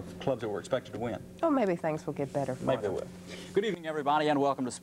Of clubs that were expected to win. Well, maybe things will get better for Maybe they will. Good evening, everybody, and welcome to